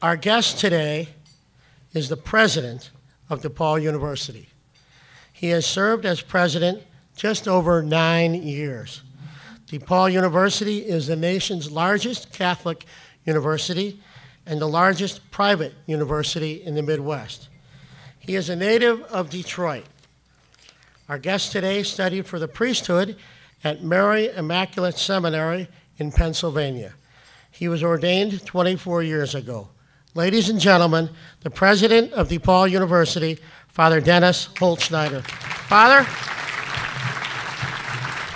Our guest today is the president of DePaul University. He has served as president just over nine years. DePaul University is the nation's largest Catholic university and the largest private university in the Midwest. He is a native of Detroit. Our guest today studied for the priesthood at Mary Immaculate Seminary in Pennsylvania. He was ordained 24 years ago. Ladies and gentlemen, the president of DePaul University, Father Dennis Holtschneider. Father?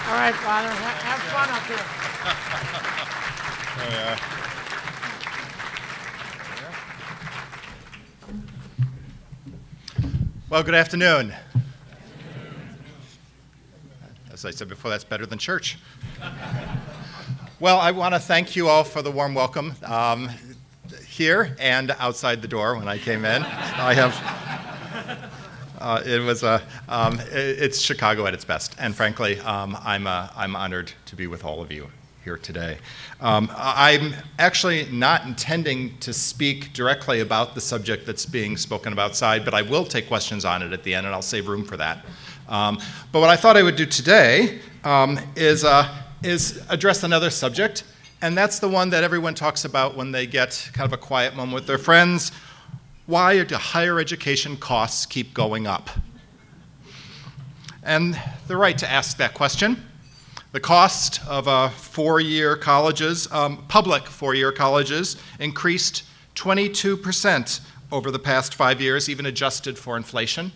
All right, Father, ha- have fun up here. Well, good afternoon. As I said before, that's better than church. well, I want to thank you all for the warm welcome um, here and outside the door when I came in. I have. Uh, it was a. Um, it- it's Chicago at its best, and frankly, um, I'm I'm honored to be with all of you here today. Um, I'm actually not intending to speak directly about the subject that's being spoken about outside, but I will take questions on it at the end, and I'll save room for that. Um, but what I thought I would do today um, is uh, is address another subject, and that's the one that everyone talks about when they get kind of a quiet moment with their friends. Why do higher education costs keep going up? And they're right to ask that question. The cost of uh, four-year colleges, um, public four-year colleges, increased 22% over the past five years, even adjusted for inflation.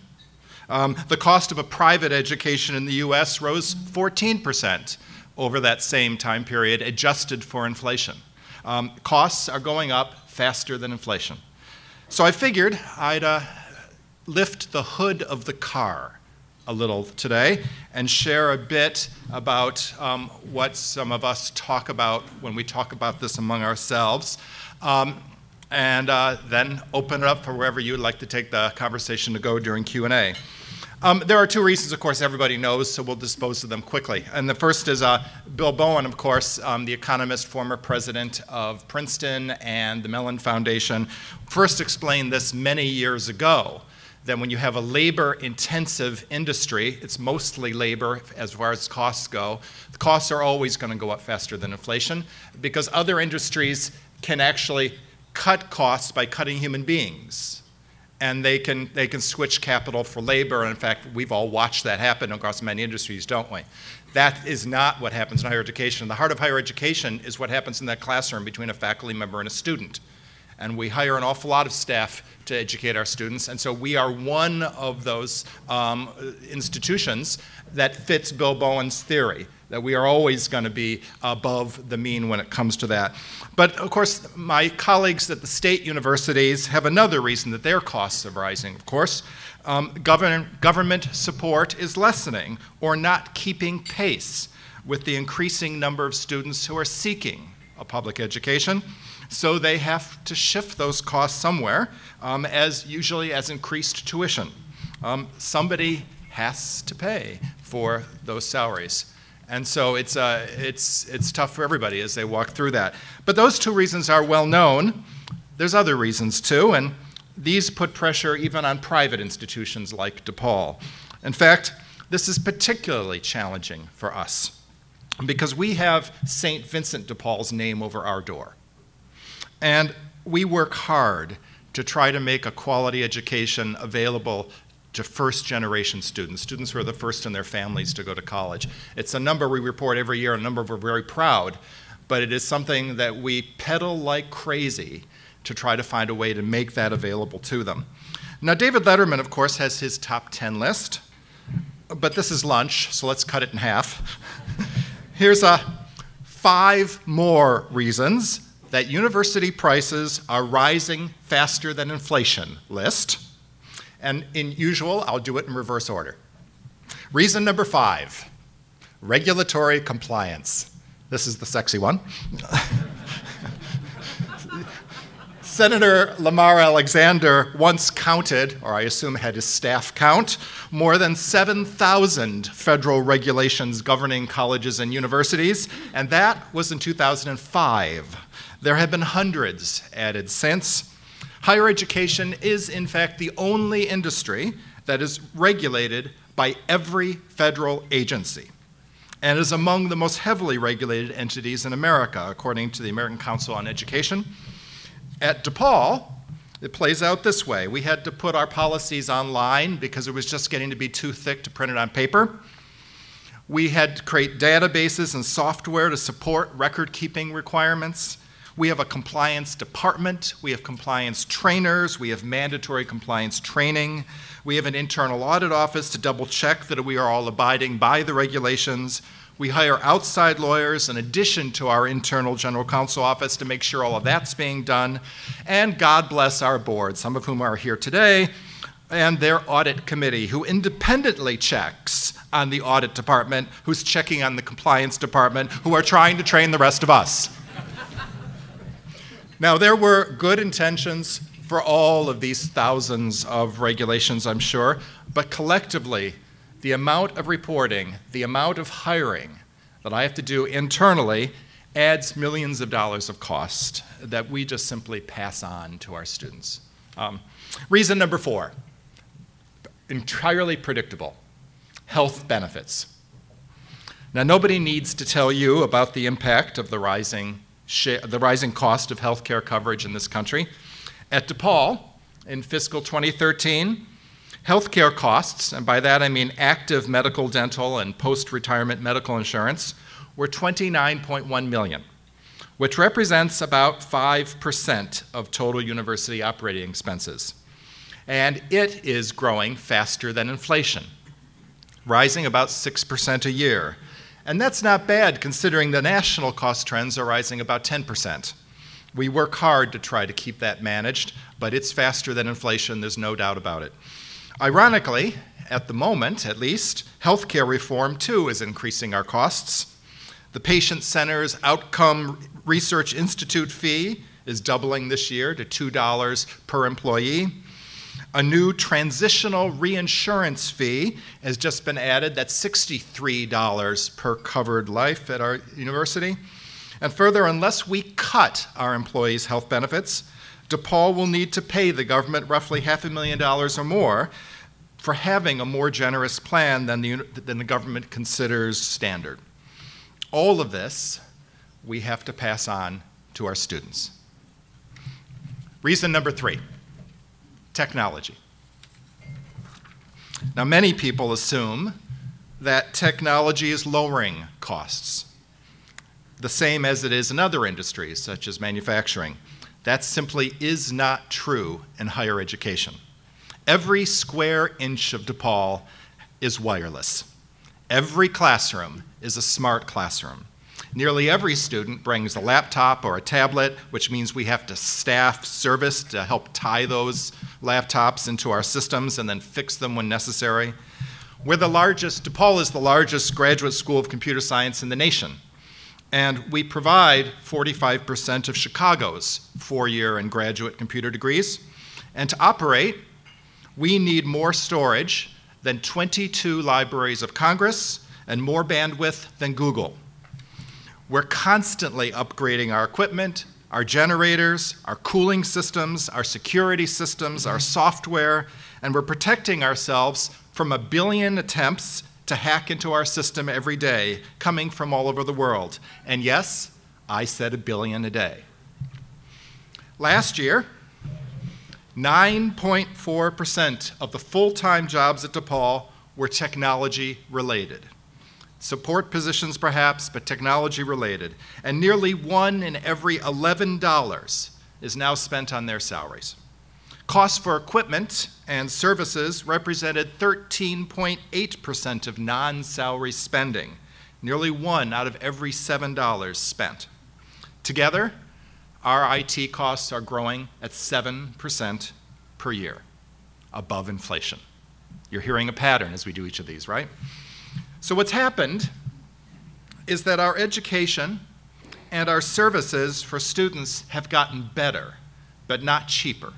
Um, the cost of a private education in the U.S. rose 14% over that same time period, adjusted for inflation. Um, costs are going up faster than inflation. So I figured I'd uh, lift the hood of the car a little today and share a bit about um, what some of us talk about when we talk about this among ourselves. Um, and uh, then open it up for wherever you would like to take the conversation to go during Q&A. Um, there are two reasons, of course, everybody knows, so we'll dispose of them quickly. And the first is uh, Bill Bowen, of course, um, the economist, former president of Princeton and the Mellon Foundation, first explained this many years ago that when you have a labor intensive industry, it's mostly labor as far as costs go, the costs are always going to go up faster than inflation because other industries can actually cut costs by cutting human beings and they can they can switch capital for labor. And in fact, we've all watched that happen across many industries, don't we? That is not what happens in higher education. The heart of higher education is what happens in that classroom between a faculty member and a student. And we hire an awful lot of staff to educate our students, and so we are one of those um, institutions that fits Bill Bowen's theory that we are always going to be above the mean when it comes to that. But of course, my colleagues at the state universities have another reason that their costs are rising. Of course, um, government, government support is lessening or not keeping pace with the increasing number of students who are seeking a public education. So they have to shift those costs somewhere, um, as usually as increased tuition. Um, somebody has to pay for those salaries. And so it's, uh, it's, it's tough for everybody as they walk through that. But those two reasons are well known. There's other reasons too, and these put pressure even on private institutions like DePaul. In fact, this is particularly challenging for us because we have St. Vincent de Paul's name over our door. And we work hard to try to make a quality education available to first generation students, students who are the first in their families to go to college. It's a number we report every year, a number we're very proud, but it is something that we peddle like crazy to try to find a way to make that available to them. Now, David Letterman, of course, has his top 10 list, but this is lunch, so let's cut it in half. Here's a five more reasons that university prices are rising faster than inflation list. And in usual, I'll do it in reverse order. Reason number five regulatory compliance. This is the sexy one. Senator Lamar Alexander once counted, or I assume had his staff count, more than 7,000 federal regulations governing colleges and universities, and that was in 2005. There have been hundreds added since. Higher education is, in fact, the only industry that is regulated by every federal agency and is among the most heavily regulated entities in America, according to the American Council on Education. At DePaul, it plays out this way. We had to put our policies online because it was just getting to be too thick to print it on paper. We had to create databases and software to support record keeping requirements. We have a compliance department, we have compliance trainers, we have mandatory compliance training, we have an internal audit office to double check that we are all abiding by the regulations. We hire outside lawyers in addition to our internal general counsel office to make sure all of that's being done. And God bless our board, some of whom are here today, and their audit committee, who independently checks on the audit department, who's checking on the compliance department, who are trying to train the rest of us. Now, there were good intentions for all of these thousands of regulations, I'm sure, but collectively, the amount of reporting, the amount of hiring that I have to do internally adds millions of dollars of cost that we just simply pass on to our students. Um, reason number four entirely predictable health benefits. Now, nobody needs to tell you about the impact of the rising, the rising cost of healthcare coverage in this country. At DePaul, in fiscal 2013, Healthcare costs, and by that I mean active medical, dental, and post-retirement medical insurance, were 29.1 million, which represents about 5% of total university operating expenses. And it is growing faster than inflation, rising about 6% a year. And that's not bad considering the national cost trends are rising about 10%. We work hard to try to keep that managed, but it's faster than inflation, there's no doubt about it. Ironically, at the moment at least, healthcare reform too is increasing our costs. The Patient Centers Outcome Research Institute fee is doubling this year to $2 per employee. A new transitional reinsurance fee has just been added. That's $63 per covered life at our university. And further, unless we cut our employees' health benefits, DePaul will need to pay the government roughly half a million dollars or more for having a more generous plan than the, than the government considers standard. All of this we have to pass on to our students. Reason number three technology. Now, many people assume that technology is lowering costs, the same as it is in other industries, such as manufacturing. That simply is not true in higher education. Every square inch of DePaul is wireless. Every classroom is a smart classroom. Nearly every student brings a laptop or a tablet, which means we have to staff service to help tie those laptops into our systems and then fix them when necessary. We're the largest, DePaul is the largest graduate school of computer science in the nation. And we provide 45% of Chicago's four year and graduate computer degrees. And to operate, we need more storage than 22 libraries of Congress and more bandwidth than Google. We're constantly upgrading our equipment, our generators, our cooling systems, our security systems, our software, and we're protecting ourselves from a billion attempts to hack into our system every day coming from all over the world. And yes, I said a billion a day. Last year, 9.4% of the full time jobs at DePaul were technology related. Support positions, perhaps, but technology related. And nearly one in every $11 is now spent on their salaries. Costs for equipment and services represented 13.8% of non salary spending, nearly one out of every $7 spent. Together, our IT costs are growing at 7% per year, above inflation. You're hearing a pattern as we do each of these, right? So, what's happened is that our education and our services for students have gotten better, but not cheaper.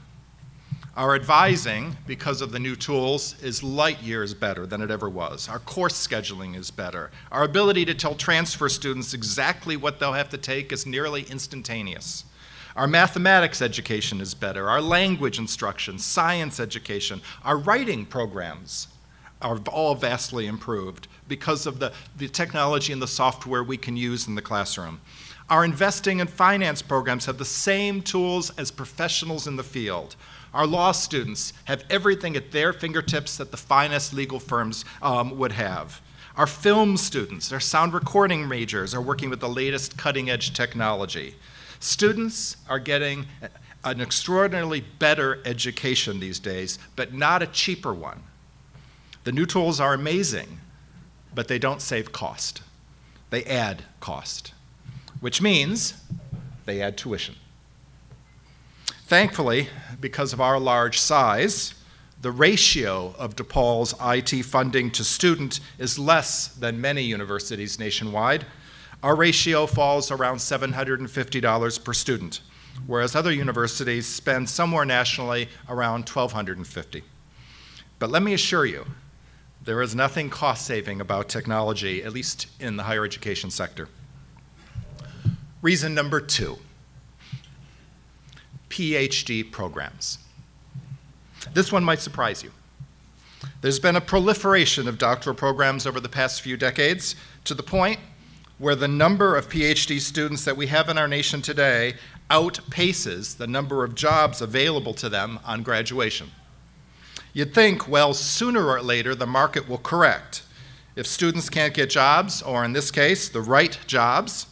Our advising, because of the new tools, is light years better than it ever was. Our course scheduling is better. Our ability to tell transfer students exactly what they'll have to take is nearly instantaneous. Our mathematics education is better. Our language instruction, science education, our writing programs are all vastly improved because of the, the technology and the software we can use in the classroom. Our investing and finance programs have the same tools as professionals in the field. Our law students have everything at their fingertips that the finest legal firms um, would have. Our film students, our sound recording majors are working with the latest cutting edge technology. Students are getting an extraordinarily better education these days, but not a cheaper one. The new tools are amazing, but they don't save cost. They add cost, which means they add tuition. Thankfully, because of our large size, the ratio of DePaul's IT funding to student is less than many universities nationwide. Our ratio falls around $750 per student, whereas other universities spend somewhere nationally around 1,250. But let me assure you, there is nothing cost saving about technology, at least in the higher education sector. Reason number two PhD programs. This one might surprise you. There's been a proliferation of doctoral programs over the past few decades to the point where the number of PhD students that we have in our nation today outpaces the number of jobs available to them on graduation. You'd think, well, sooner or later the market will correct. If students can't get jobs, or in this case, the right jobs,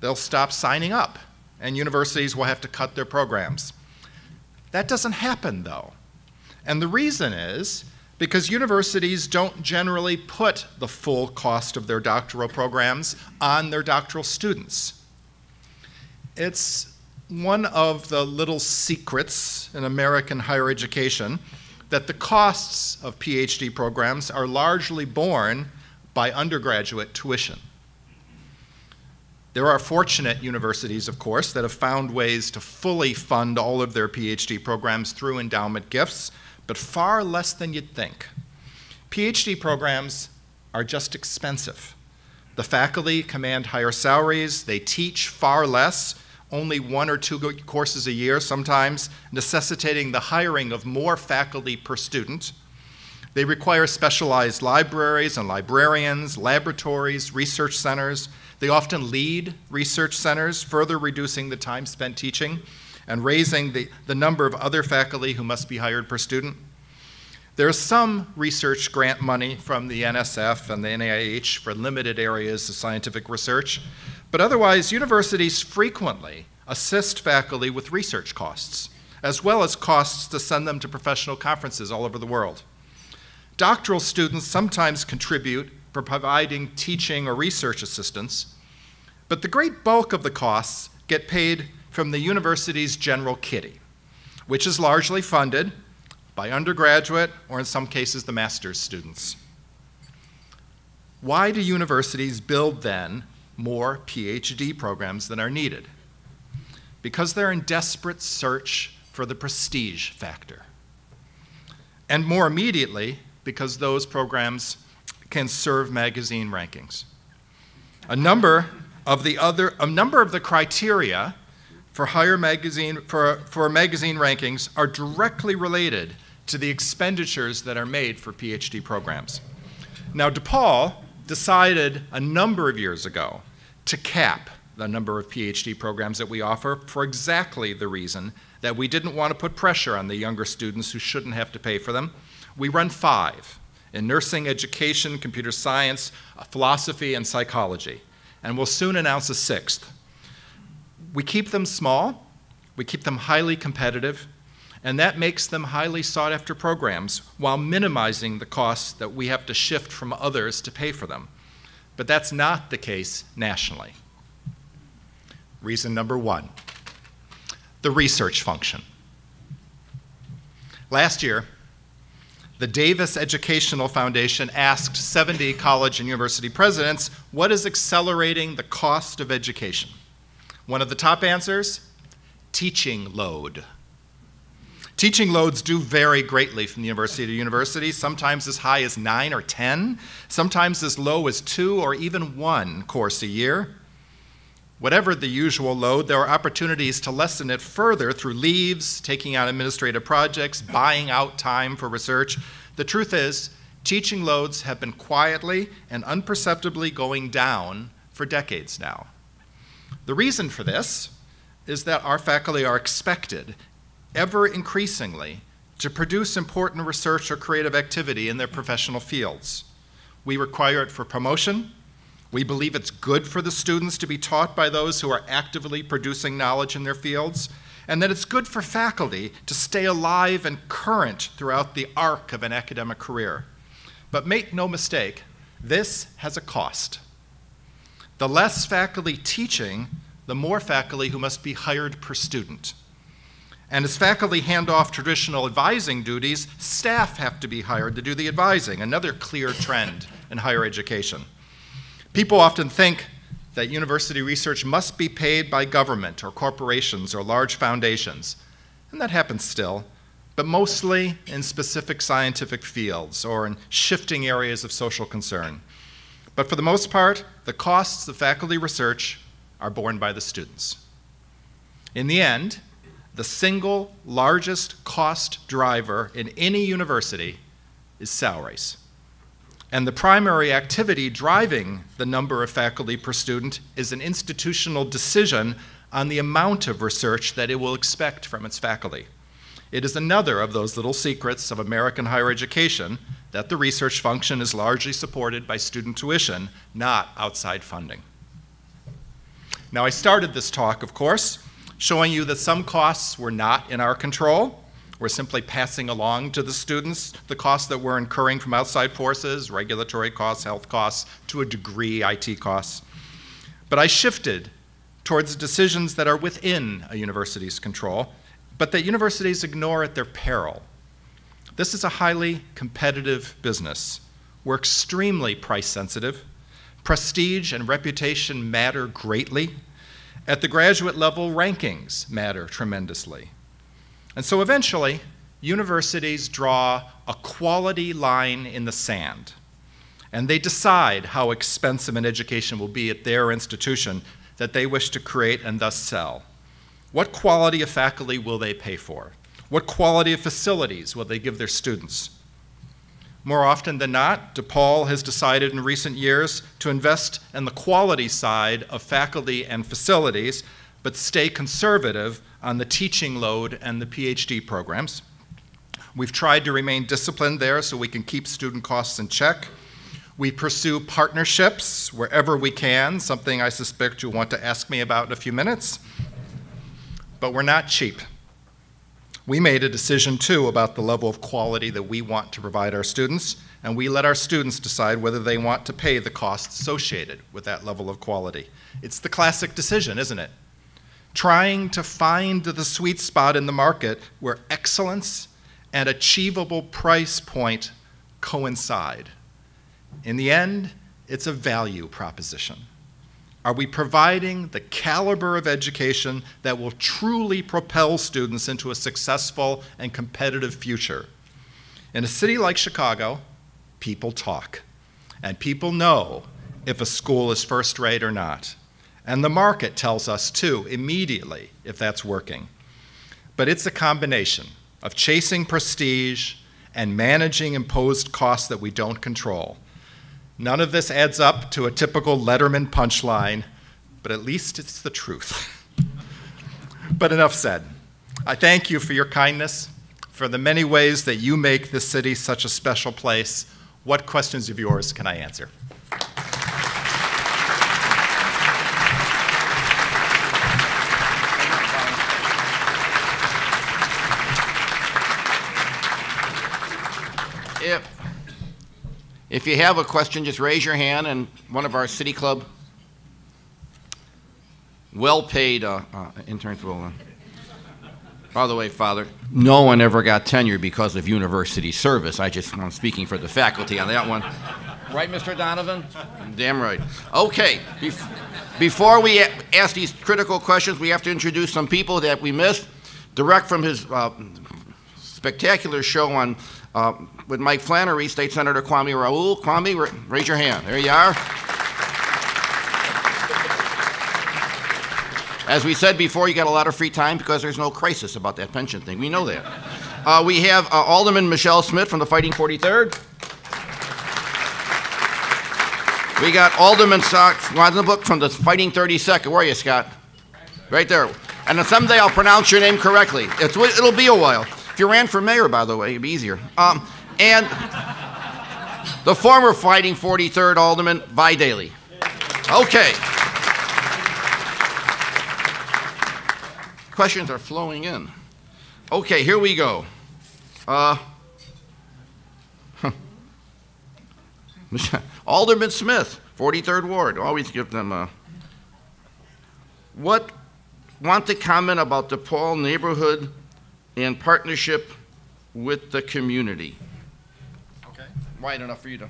they'll stop signing up and universities will have to cut their programs. That doesn't happen, though. And the reason is because universities don't generally put the full cost of their doctoral programs on their doctoral students. It's one of the little secrets in American higher education that the costs of PhD programs are largely borne by undergraduate tuition. There are fortunate universities, of course, that have found ways to fully fund all of their PhD programs through endowment gifts, but far less than you'd think. PhD programs are just expensive. The faculty command higher salaries, they teach far less, only one or two courses a year sometimes, necessitating the hiring of more faculty per student. They require specialized libraries and librarians, laboratories, research centers. They often lead research centers, further reducing the time spent teaching and raising the, the number of other faculty who must be hired per student. There is some research grant money from the NSF and the NIH for limited areas of scientific research, but otherwise, universities frequently assist faculty with research costs, as well as costs to send them to professional conferences all over the world. Doctoral students sometimes contribute for providing teaching or research assistance, but the great bulk of the costs get paid from the university's general kitty, which is largely funded by undergraduate or in some cases the master's students. Why do universities build then more PhD programs than are needed? Because they're in desperate search for the prestige factor. And more immediately, because those programs can serve magazine rankings. A number of the other, a number of the criteria for higher magazine, for, for magazine rankings are directly related to the expenditures that are made for PhD programs. Now, DePaul decided a number of years ago to cap the number of PhD programs that we offer for exactly the reason that we didn't want to put pressure on the younger students who shouldn't have to pay for them. We run five in nursing, education, computer science, uh, philosophy, and psychology. And we'll soon announce a sixth. We keep them small, we keep them highly competitive, and that makes them highly sought after programs while minimizing the costs that we have to shift from others to pay for them. But that's not the case nationally. Reason number one the research function. Last year, the Davis Educational Foundation asked 70 college and university presidents what is accelerating the cost of education? One of the top answers teaching load. Teaching loads do vary greatly from university to university, sometimes as high as 9 or 10, sometimes as low as 2 or even 1 course a year. Whatever the usual load, there are opportunities to lessen it further through leaves, taking on administrative projects, buying out time for research. The truth is, teaching loads have been quietly and unperceptibly going down for decades now. The reason for this is that our faculty are expected, ever increasingly, to produce important research or creative activity in their professional fields. We require it for promotion, we believe it's good for the students to be taught by those who are actively producing knowledge in their fields, and that it's good for faculty to stay alive and current throughout the arc of an academic career. But make no mistake, this has a cost. The less faculty teaching, the more faculty who must be hired per student. And as faculty hand off traditional advising duties, staff have to be hired to do the advising, another clear trend in higher education. People often think that university research must be paid by government or corporations or large foundations, and that happens still, but mostly in specific scientific fields or in shifting areas of social concern. But for the most part, the costs of faculty research are borne by the students. In the end, the single largest cost driver in any university is salaries. And the primary activity driving the number of faculty per student is an institutional decision on the amount of research that it will expect from its faculty. It is another of those little secrets of American higher education that the research function is largely supported by student tuition, not outside funding. Now, I started this talk, of course, showing you that some costs were not in our control we're simply passing along to the students the costs that we're incurring from outside forces, regulatory costs, health costs, to a degree, IT costs. But I shifted towards decisions that are within a university's control, but that universities ignore at their peril. This is a highly competitive business. We're extremely price sensitive. Prestige and reputation matter greatly. At the graduate level, rankings matter tremendously. And so eventually, universities draw a quality line in the sand. And they decide how expensive an education will be at their institution that they wish to create and thus sell. What quality of faculty will they pay for? What quality of facilities will they give their students? More often than not, DePaul has decided in recent years to invest in the quality side of faculty and facilities, but stay conservative on the teaching load and the PhD programs. We've tried to remain disciplined there so we can keep student costs in check. We pursue partnerships wherever we can, something I suspect you'll want to ask me about in a few minutes. But we're not cheap. We made a decision too about the level of quality that we want to provide our students, and we let our students decide whether they want to pay the costs associated with that level of quality. It's the classic decision, isn't it? trying to find the sweet spot in the market where excellence and achievable price point coincide. In the end, it's a value proposition. Are we providing the caliber of education that will truly propel students into a successful and competitive future? In a city like Chicago, people talk, and people know if a school is first rate or not. And the market tells us too, immediately, if that's working. But it's a combination of chasing prestige and managing imposed costs that we don't control. None of this adds up to a typical Letterman punchline, but at least it's the truth. but enough said. I thank you for your kindness, for the many ways that you make this city such a special place. What questions of yours can I answer? If you have a question, just raise your hand, and one of our City Club well-paid uh, uh, interns will. Uh, by the way, Father, no one ever got tenure because of university service. I just, I'm speaking for the faculty on that one. Right, Mr. Donovan? Damn right. Okay, bef- before we ask these critical questions, we have to introduce some people that we missed. Direct from his uh, spectacular show on uh, with Mike Flannery, State Senator Kwame Raoul. Kwame, raise your hand. There you are. As we said before, you got a lot of free time because there's no crisis about that pension thing. We know that. Uh, we have uh, Alderman Michele Smith from the Fighting 43rd. We got Alderman Scott Swansenbook from the Fighting 32nd. Where are you, Scott? Right there. And someday I'll pronounce your name correctly. It's, it'll be a while. If you ran for mayor, by the way, it'd be easier. Um, and the former Fighting 43rd Alderman, Vi Daley. Okay. Questions are flowing in. Okay, here we go. Uh, Alderman Smith, 43rd Ward. Always give them a. What want to comment about DePaul neighborhood and partnership with the community? Okay, Wide enough for you to.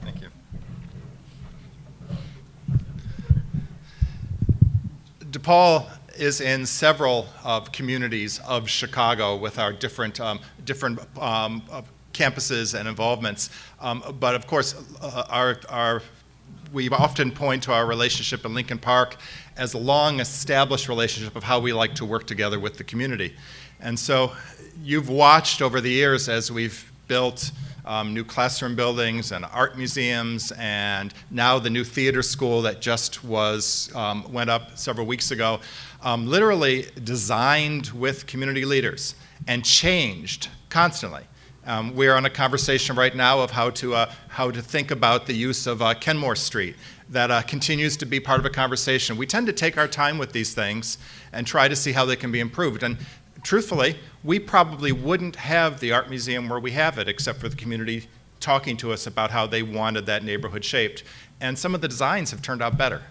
thank you. DePaul is in several of communities of Chicago with our different um, different um, uh, campuses and involvements. Um, but of course, uh, our our we often point to our relationship in Lincoln Park as a long established relationship of how we like to work together with the community. And so you've watched over the years as we've built um, new classroom buildings and art museums, and now the new theater school that just was um, went up several weeks ago, um, literally designed with community leaders and changed constantly. Um, we're on a conversation right now of how to uh, how to think about the use of uh, Kenmore Street. That uh, continues to be part of a conversation. We tend to take our time with these things and try to see how they can be improved. And truthfully, we probably wouldn't have the art museum where we have it except for the community talking to us about how they wanted that neighborhood shaped. And some of the designs have turned out better.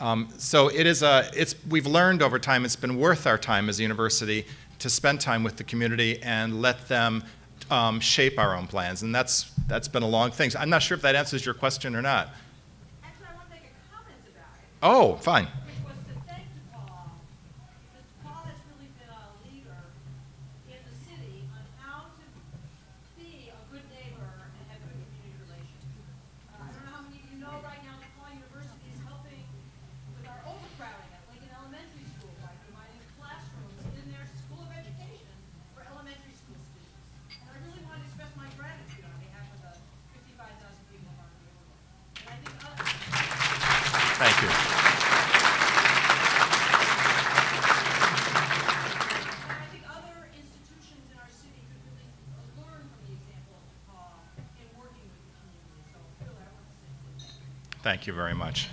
Um, so it is a, it's, we've learned over time it's been worth our time as a university to spend time with the community and let them um, shape our own plans. And that's, that's been a long thing. So I'm not sure if that answers your question or not. Actually, I want to make a comment about it, Oh, fine. which was to thank DePaul, because DePaul has really been a leader in the city on how to be a good neighbor and have good community relations. Uh, I don't know how many of you know right now DePaul University is helping with our overcrowding at Lincoln Elementary School by providing classrooms in their School of Education for elementary school students. And I really want to express my gratitude on behalf of the fifty-five thousand people of our neighborhood. And I think others. Thank you. And I think other institutions in our city could really uh, learn from the example of DePaul in working with the community. So really, I want to say thank you. Thank you very much.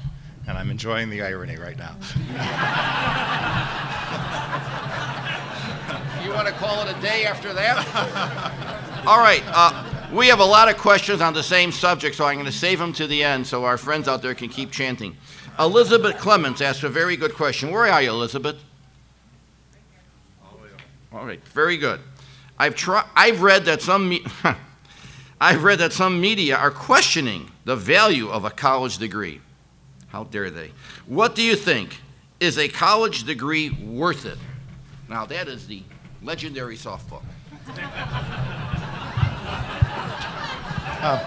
And I'm enjoying the irony right now. You want to call it a day after that? All right. Uh, we have a lot of questions on the same subject, so I'm going to save them to the end so our friends out there can keep chanting. Elizabeth Clements asked a very good question. Where are you, Elizabeth? All right, very good. I've tried. I've read that some. I've read that some media are questioning the value of a college degree. How dare they? What do you think? Is a college degree worth it? Now that is the legendary softball. Uh,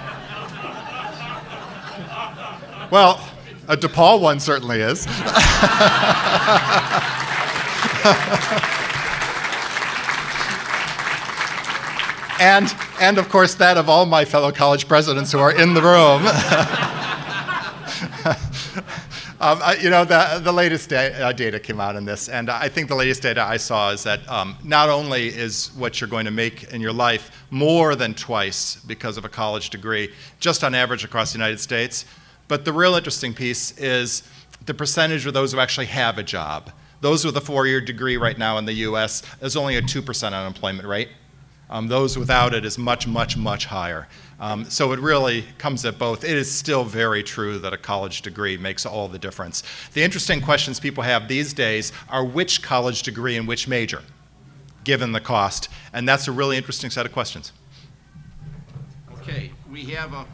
well, a DePaul one certainly is. and, and of course, that of all my fellow college presidents who are in the room. Um, I- you know, the, the latest da- uh, data came out on this, and I think the latest data I saw is that um, not only is what you're going to make in your life more than twice because of a college degree, just on average across the United States, but the real interesting piece is the percentage of those who actually have a job. Those with a four year degree right now in the US, is only a 2% unemployment rate. Um, those without it is much, much, much higher. Um, so it really comes at both. It is still very true that a college degree makes all the difference. The interesting questions people have these days are which college degree and which major, given the cost. And that's a really interesting set of questions. Okay, we have a.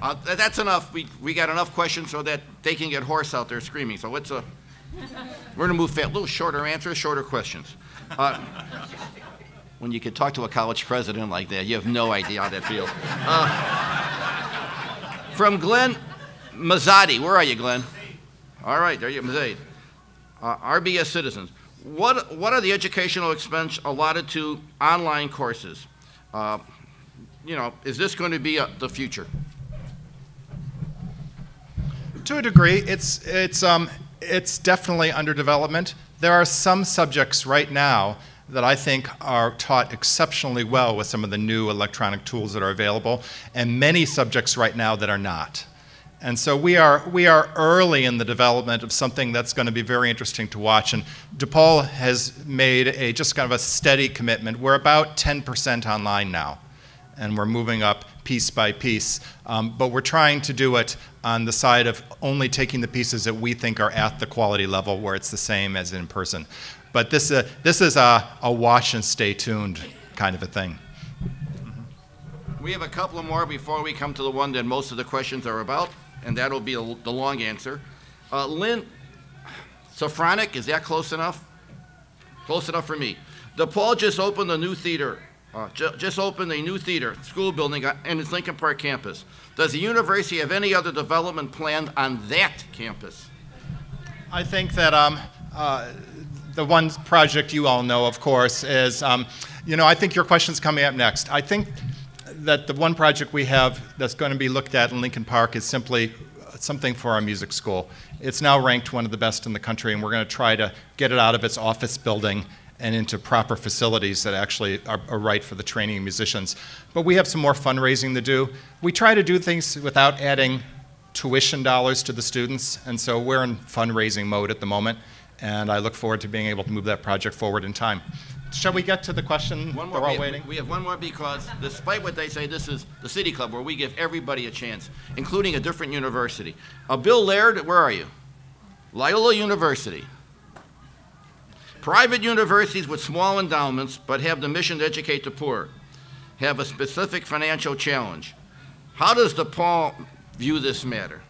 Uh, that's enough. We, we got enough questions so that they can get hoarse out there screaming. So what's a? We're gonna move fast. A little shorter answers, shorter questions. Uh, when you can talk to a college president like that, you have no idea how that feels. Uh, from Glenn Mazzotti. Where are you, Glenn? All right, there you Mazzotti. uh, RBS citizens, what, what are the educational expense allotted to online courses? Uh, you know, is this going to be uh, the future? To a degree, it's, it's, um, it's definitely under development. There are some subjects right now that I think are taught exceptionally well with some of the new electronic tools that are available, and many subjects right now that are not. And so we are, we are early in the development of something that's going to be very interesting to watch. And DePaul has made a just kind of a steady commitment. We're about 10% online now, and we're moving up piece by piece. Um, but we're trying to do it on the side of only taking the pieces that we think are at the quality level where it's the same as in person. But this, uh, this is a, a watch and stay tuned kind of a thing. We have a couple more before we come to the one that most of the questions are about, and that'll be the long answer. Uh, Lynn, Sophronic, is that close enough? Close enough for me. DePaul just opened a new theater uh, ju just opened a new theater, school building in its Lincoln Park campus. Does the university have any other development planned on that campus? I think that um, uh, the one project you all know, of course, is, um, you know, I think your question's coming up next. I think that the one project we have that's going to be looked at in Lincoln Park is simply something for our music school. It's now ranked one of the best in the country, and we're going to try to get it out of its office building and into proper facilities that actually are, are, right for the training musicians. But we have some more fundraising to do. We try to do things without adding tuition dollars to the students, and so we're in fundraising mode at the moment, and I look forward to being able to move that project forward in time. Shall we get to the question one more, we're all we waiting? We have one more because, despite what they say, this is the City Club where we give everybody a chance, including a different university. Uh, Bill Laird, where are you? Loyola University. Private universities with small endowments but have the mission to educate the poor have a specific financial challenge. How does DePaul view this matter?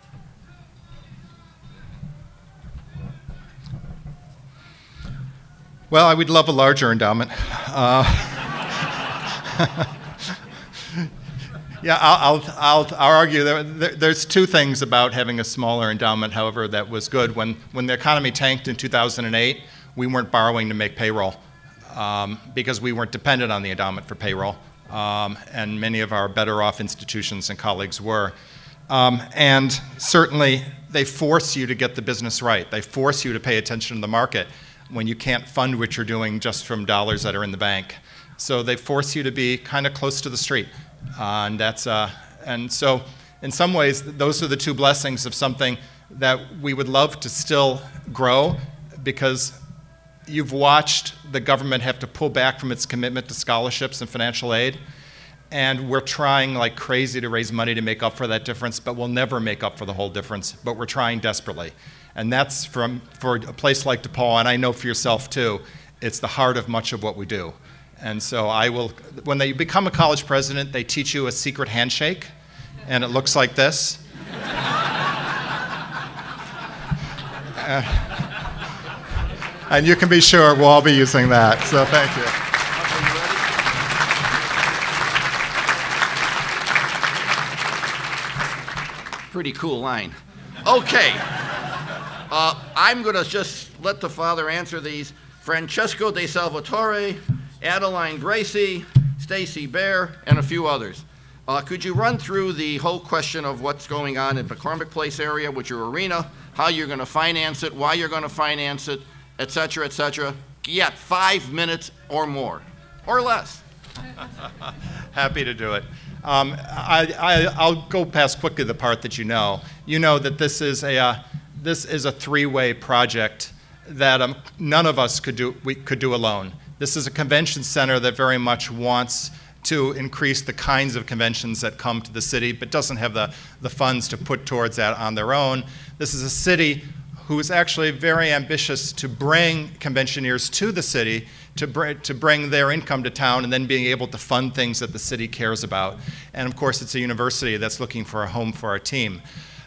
Well, I would love a larger endowment. Uh, yeah, I'll, I'll, I'll, I'll argue that there's two things about having a smaller endowment, however, that was good. When, when the economy tanked in 2008, we weren't borrowing to make payroll um, because we weren't dependent on the endowment for payroll. Um, and many of our better off institutions and colleagues were. Um, and certainly, they force you to get the business right. They force you to pay attention to the market when you can't fund what you're doing just from dollars that are in the bank. So they force you to be kind of close to the street. Uh, and, that's, uh, and so, in some ways, those are the two blessings of something that we would love to still grow because you've watched the government have to pull back from its commitment to scholarships and financial aid. And we're trying like crazy to raise money to make up for that difference, but we'll never make up for the whole difference. But we're trying desperately. And that's from, for a place like DePaul, and I know for yourself too, it's the heart of much of what we do. And so I will, when they become a college president, they teach you a secret handshake, and it looks like this. and you can be sure we'll all be using that. So thank you. Pretty cool line. Okay. Uh, I'm going to just let the father answer these. Francesco de Salvatore, Adeline Gracie, Stacy Bear, and a few others. Uh, could you run through the whole question of what's going on in McCormick Place area with your arena, how you're going to finance it, why you're going to finance it, etc., etc. Yet five minutes or more, or less. Happy to do it. Um, I, will go past quickly the part that you know. You know that this is a uh, this is a three-way project that um, none of us could do we could do alone. This is a convention center that very much wants to increase the kinds of conventions that come to the city, but doesn't have the, the funds to put towards that on their own. This is a city who is actually very ambitious to bring conventioneers to the city, to, br- to bring their income to town, and then being able to fund things that the city cares about. And of course, it's a university that's looking for a home for our team.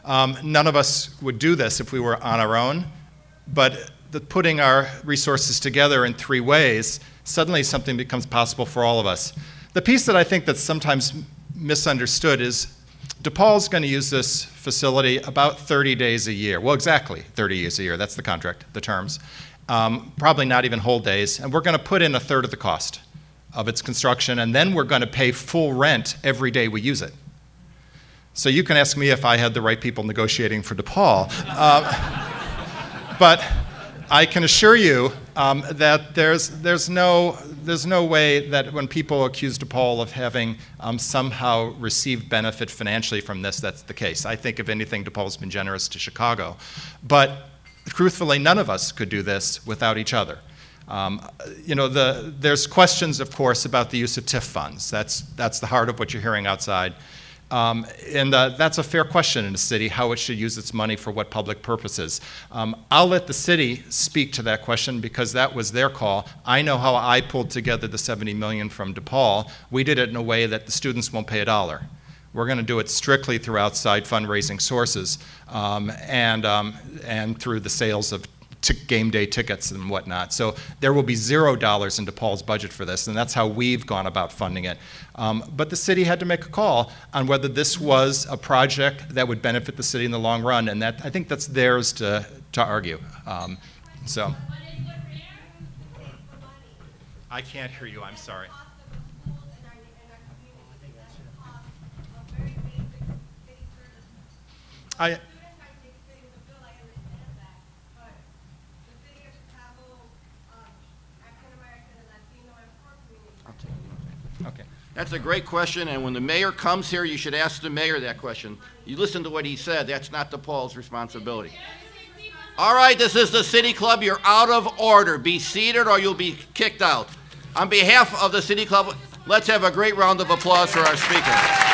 Um, none of us would do this if we were on our own, but the, putting our resources together in three ways, suddenly something becomes possible for all of us. The piece that I think that's sometimes misunderstood is DePaul's going to use this facility about 30 days a year. Well, exactly 30 days a year. That's the contract, the terms. Um, probably not even whole days. And we're going to put in a third of the cost of its construction, and then we're going to pay full rent every day we use it. So you can ask me if I had the right people negotiating for DePaul. Uh, but I can assure you um, that there's, there's, no, there's no way that when people accuse DePaul of having um, somehow received benefit financially from this, that's the case. I think, if anything, DePaul's been generous to Chicago. But truthfully, none of us could do this without each other. Um, you know, the, there's questions, of course, about the use of TIF funds. That's, that's the heart of what you're hearing outside. Um, and uh, that's a fair question in a city, how it should use its money for what public purposes. Um, I'll let the city speak to that question because that was their call. I know how I pulled together the 70 million from DePaul. We did it in a way that the students won't pay a dollar. We're going to do it strictly through outside fundraising sources um, and, um, and through the sales of game day tickets and whatnot. So there will be zero dollars in DePaul's budget for this, and that's how we've gone about funding it. Um, but the city had to make a call on whether this was a project that would benefit the city in the long run, and that I think that's theirs to, to argue. Um, so. I can't hear you, I'm sorry. I, That's a great question, and when the mayor comes here, you should ask the mayor that question. You listen to what he said, that's not DePaul's responsibility. All right, this is the City Club. You're out of order. Be seated or you'll be kicked out. On behalf of the City Club, let's have a great round of applause for our speaker.